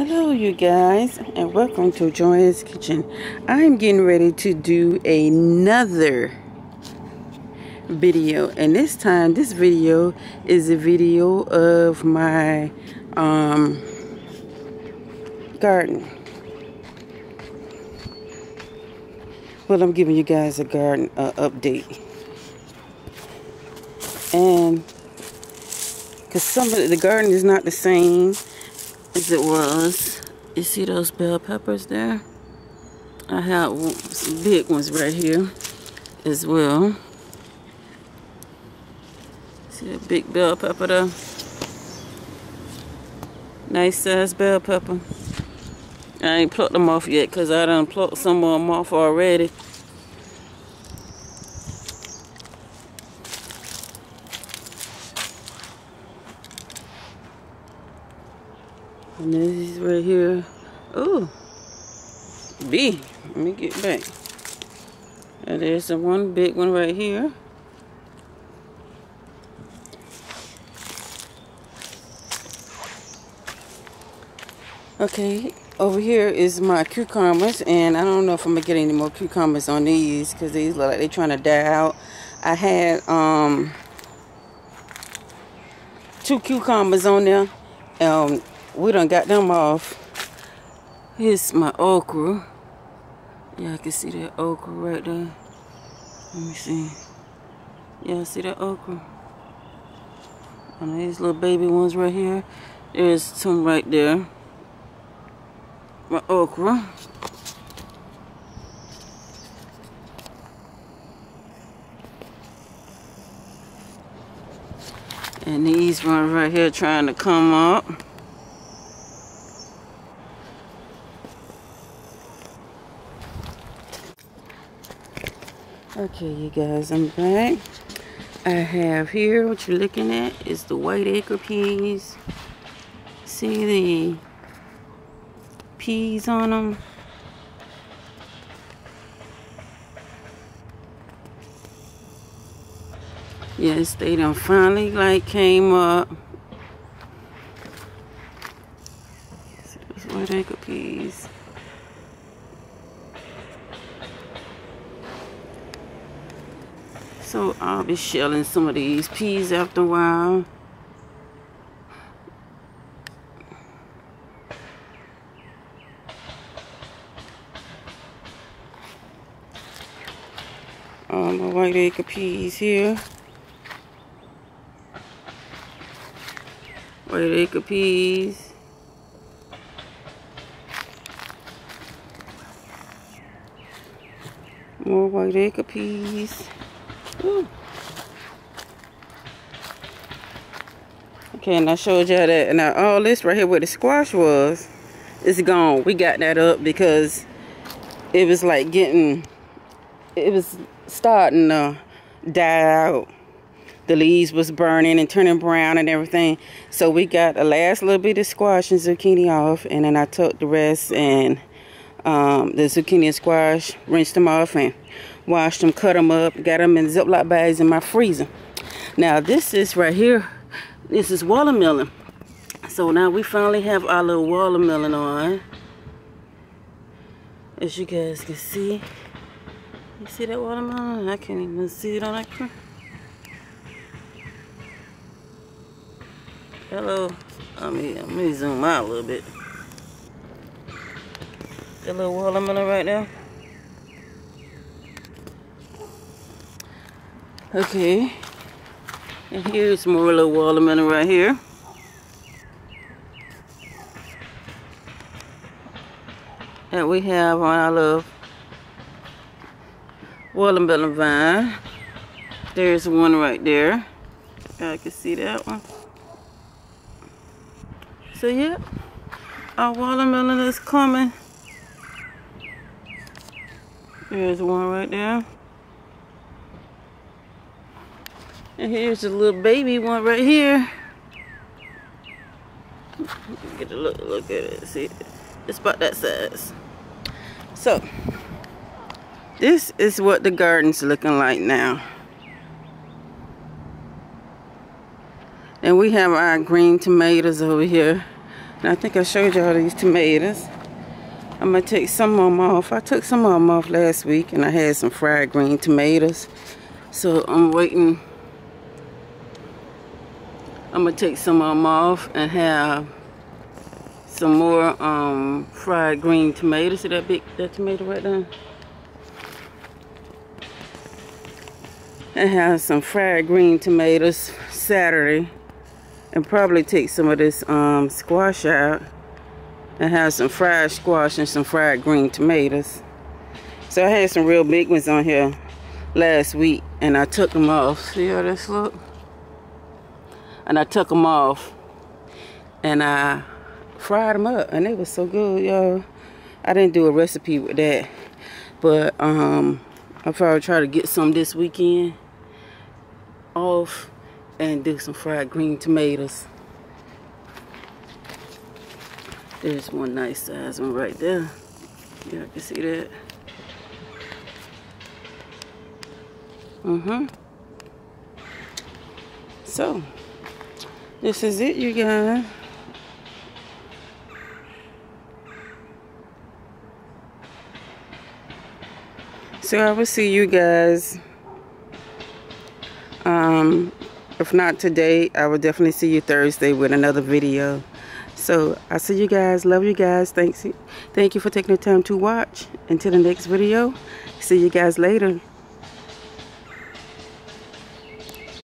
Hello you guys and welcome to Joanne's Kitchen. I'm getting ready to do another video and this time this video is a video of my um, garden. Well I'm giving you guys a garden uh, update. And because some of the garden is not the same as it was. You see those bell peppers there? I have some big ones right here as well. See a big bell pepper there? Nice size bell pepper. I ain't plucked them off yet because I done plucked some of them off already. And this is right here. Oh, B. Let me get back. And there's the one big one right here. Okay, over here is my cucumbers, and I don't know if I'm gonna get any more cucumbers on these because these look like they're trying to die out. I had um two cucumbers on there. Um, we done got them off. Here's my okra. Y'all can see that okra right there. Let me see. Y'all see that okra? And these little baby ones right here. There's some right there. My okra. And these ones right here trying to come up. Okay, you guys, I'm back. I have here, what you're looking at is the white acre peas. See the peas on them? Yes, they done finally like came up. White acre peas. So I'll be shelling some of these peas after a while. All my white acre peas here. White acre peas. More white acre peas. Okay, and I showed y'all that. Now, all this right here where the squash was, is gone. We got that up because it was like getting, it was starting to die out. The leaves was burning and turning brown and everything. So we got the last little bit of squash and zucchini off. And then I took the rest and um, the zucchini and squash, rinsed them off and washed them, cut them up, got them in Ziploc bags in my freezer. Now this is right here, this is watermelon. So now we finally have our little watermelon on. As you guys can see. You see that watermelon? I can't even see it on that camera. Hello. I mean, let me zoom out a little bit. That little watermelon right now. Okay. And here's more little watermelon right here. That we have on our little watermelon vine. There's one right there. I can see that one. So yeah, our watermelon is coming. There's one right there. And here's a little baby one right here. Get a look, look at it. See, it's about that size. So, this is what the garden's looking like now. And we have our green tomatoes over here. And I think I showed y'all these tomatoes. I'm gonna take some of them off. I took some of them off last week and I had some fried green tomatoes. So I'm waiting. I'm gonna take some of them off and have some more um, fried green tomatoes. See that big that tomato right there? And have some fried green tomatoes Saturday. And probably take some of this um, squash out. And have some fried squash and some fried green tomatoes. So I had some real big ones on here last week. And I took them off. See how this look? And I took them off. And I fried them up and they were so good y'all I didn't do a recipe with that but um I'll probably try to get some this weekend off and do some fried green tomatoes there's one nice size one right there. Yeah I can see that. Mm-hmm. So this is it you guys. So I will see you guys um, if not today I will definitely see you Thursday with another video so I see you guys. Love you guys. Thanks. Thank you for taking the time to watch. Until the next video see you guys later